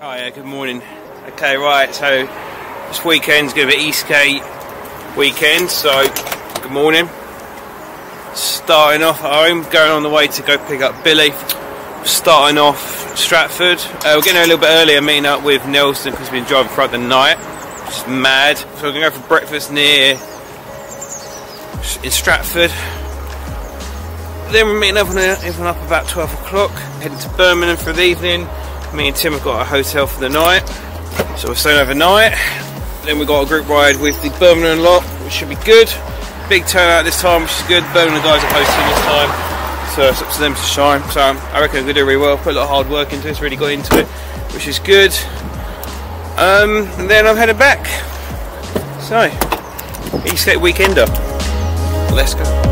Hi, good morning. Okay, right, so this weekend's going to be ESkate weekend, so good morning. Starting off at home, going on the way to go pick up Billy. Starting off Stratford. Uh, we're getting there a little bit earlier, meeting up with Nelson because we've been driving throughout the night, Just mad. So we're going to go for breakfast near in Stratford. Then we're meeting up, up about 12 o'clock, heading to Birmingham for the evening. Me and Tim have got a hotel for the night, so we're staying overnight. Then we've got a group ride with the Birmingham lot, which should be good. Big turnout this time, which is good. Birmingham guys are hosting this time, so it's up to them to shine. So I reckon we're going to do really well. Put a lot of hard work into it, really got into it, which is good. Um, and then I'm headed back. So, ESkate Weekender. Let's go.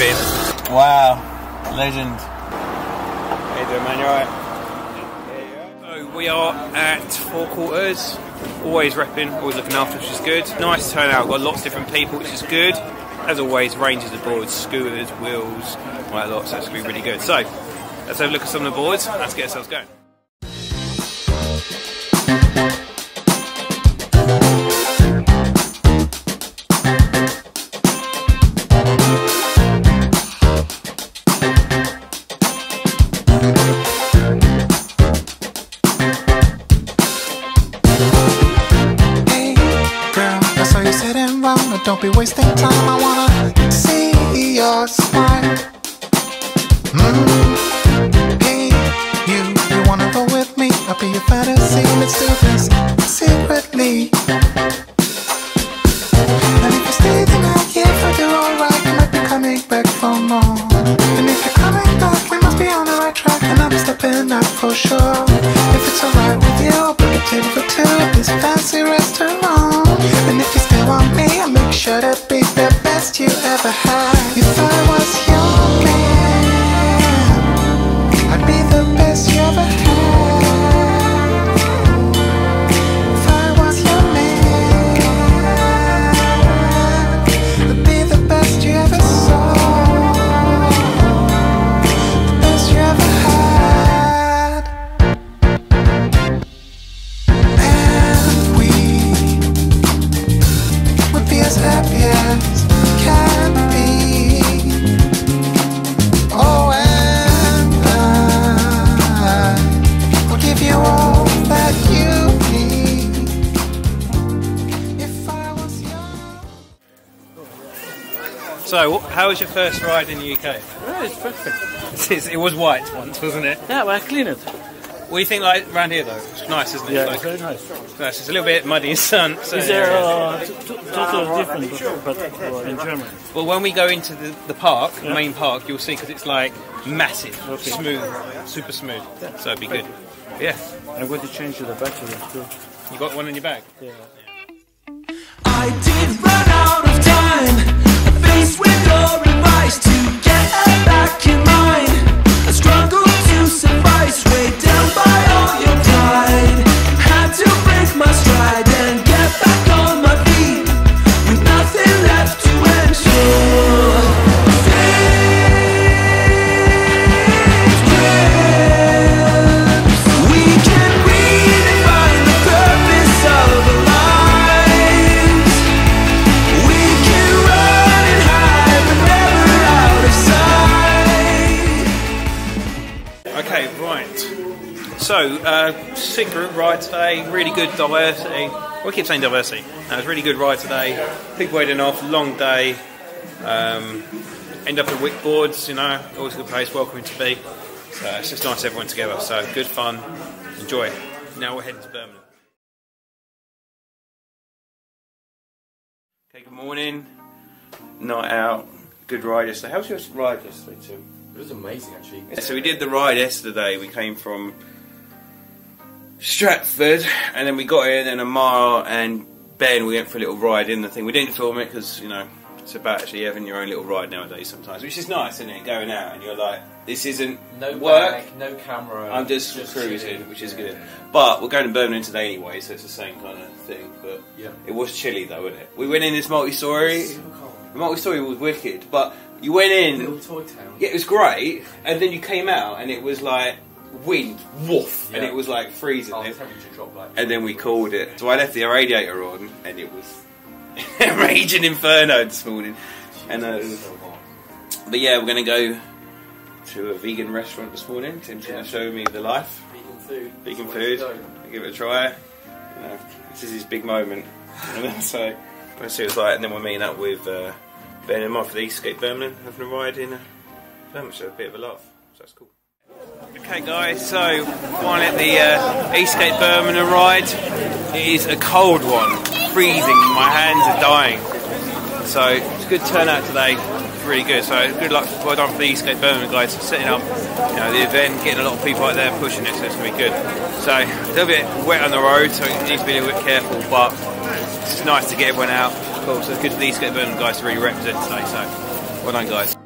Hat. Wow, legend. How you doing, man? You alright? So we are at four quarters. Always repping, always looking after, which is good. Nice turnout. Got lots of different people, which is good. As always, ranges of boards, scooters, wheels, quite a lot. So it's going to be really good. So let's have a look at some of the boards. Let's get ourselves going. Hey, you, you wanna go with me? I'll be your fantasy. Let's do this secretly. And if you stay if I do alright, you might be coming back for more. And if you're coming back, we must be on the right track. And I'm stepping for sure. If it's alright with you, I'll book a table for two this fancy restaurant. So, how was your first ride in the UK? Yeah, it's perfect. it was white once, wasn't it? Yeah, well, I clean it. What do you think like around here though? It's nice, isn't it? Yeah, Like, it's very nice. it's nice. It's a little bit muddy and sun. So, Is there uh, t- t- totally different, but, but uh, in Germany? Well, when we go into the, the park, the main park, you'll see because it's like massive, Okay. smooth, super smooth. Yeah. So it'd be good. Yeah, I'm going to change the battery too. you got one in your bag. Yeah. I did run out of time. So, uh, group ride today. Really good diversity. We keep saying diversity. No, it was a really good ride today. People waiting off. Long day. Um, end up at Wick Boards. You know, always a good place. Welcoming to be. So it's just nice everyone together. So good fun. Enjoy. Now we're heading to Birmingham. Okay. Good morning. Night out. Good ride yesterday. How was your ride yesterday, Tim? It was amazing, actually. Yeah, so we did the ride yesterday. We came from Stratford, and then we got in, and Ammar and Ben, we went for a little ride in the thing. We didn't film it because you know it's about actually having your own little ride nowadays sometimes, which is nice, isn't it? Going out and you're like, this isn't No work. bag, no camera. I'm just, cruising, chilling. which is Yeah. good. But we're going to Birmingham today anyway, so it's the same kind of thing. But Yeah. it was chilly though, wasn't it? We went in this multi-story. The multi-story was wicked, but you went in. Little toy town. Yeah, it was great, and then you came out and it was like wind, woof, and it was like freezing. Oh, And- temperature dropped like. and then we called it. So I left the radiator on, and it was a raging inferno this morning. And uh, So but yeah, we're gonna go to a vegan restaurant this morning. Tim's Yeah. gonna show me the life, Vegan food. vegan That's the way food. to go. Give it a try. You know, this is his big moment. You know, so let's see what it's like. And then we're meeting up with uh, Ben and Mark for the ESkate Birmingham, having a ride in uh, Birmingham. So a bit of a laugh. So that's cool. Okay, guys, so finally at the uh, ESkate Birmingham ride. It is a cold one, freezing, my hands are dying. So it's a good turnout today, really good. So good luck, well done for the ESkate Birmingham guys for setting up you know, the event, getting a lot of people out there pushing it, so it's going to be good. So a little bit wet on the road, so it need to be a little bit careful, but it's nice to get everyone out. Cool, so it's good for the ESkate Birmingham guys to really represent today, so well done guys.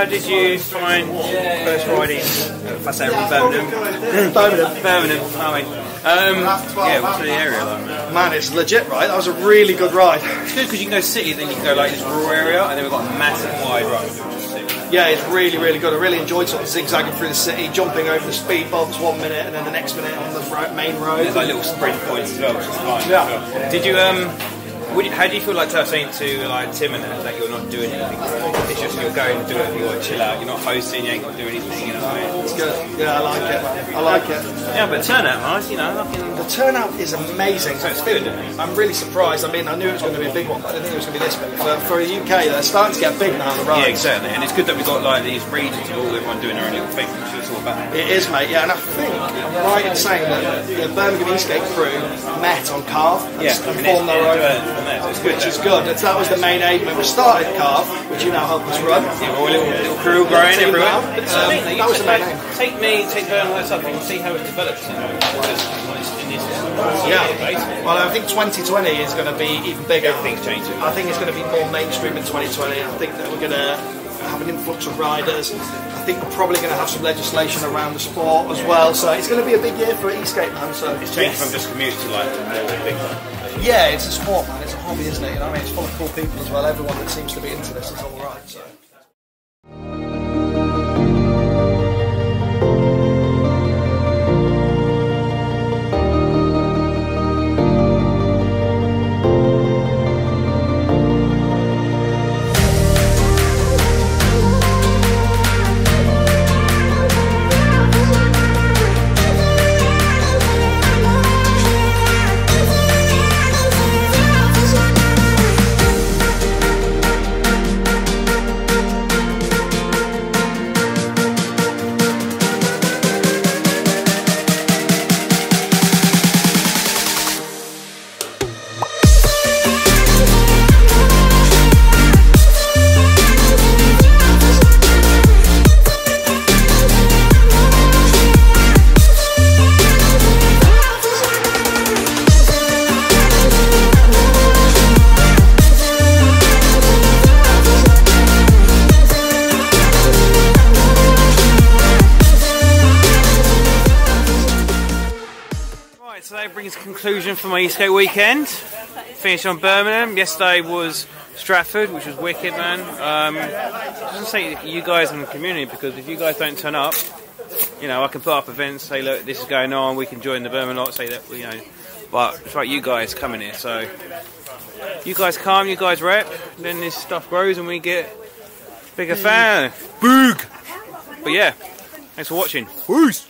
How did you find first riding Fast Air in Birmingham? Birmingham. Birmingham, I mean. Um, yeah, what's the area like? man? Man, it's legit, right? That was a really good ride. It's good because you can go city, then you can go like this rural area, and then we've got a massive wide road. which is sick. Yeah, it's really, really good. I really enjoyed sort of zigzagging through the city, jumping over the speed bumps one minute and then the next minute on the main road. There's like little sprint points as well, which is fun. Yeah. Did you um? Would how do you feel like saying to like Tim and that, that you're not doing anything? It's just you're going to do it. You want to chill out. You're not hosting. You ain't got to do anything. You know what I mean? It's good. Yeah, I like it. I like it. Yeah, but turnout nice. You know, The turnout is amazing. So it's good. I'm really surprised. I mean, I knew it was going to be a big one, but I didn't think it was going to be this big. For, for a UK, they're starting to get big now. The rides. Yeah, exactly. And it's good that we've got like these regions of all everyone doing their own little thing, which all about. It is, mate. Yeah, and I think I'm right in saying that the Birmingham ESkate crew met on Carve and, Yeah, and and formed their own. it from there, so it's good Which is good. That's- That was the main aim when we started Carve, which you now help us run. Yeah, all a little, little crew growing everywhere. now. Um, that was the main aim. take me, take Burnham West up and see how it develops. You know, in this Yeah. Well, I think 2020 is going to be even bigger. Things changing. I think it's going to be more mainstream in 2020. I think that we're going to have an influx of riders. I think we're probably going to have some legislation around the sport as well. So it's going to be a big year for ESkate, man. So It's changed from just commute to like more big yeah, it's a sport, man. It's a hobby, isn't it? You know, I mean, it's full of cool people as well. Everyone that seems to be into this is all right. So. Brings conclusion for my ESkate weekend. Finished on Birmingham. Yesterday was Stratford, which was wicked, man. Um, I just say you guys in the community because if you guys don't turn up, you know, I can put up events, say, look, this is going on. We can join the Birmingham lot, say that, you know. But it's like you guys coming here, so you guys come, you guys rep, then this stuff grows and we get bigger fan. Boog. But yeah, thanks for watching. Peace.